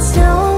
me. My snow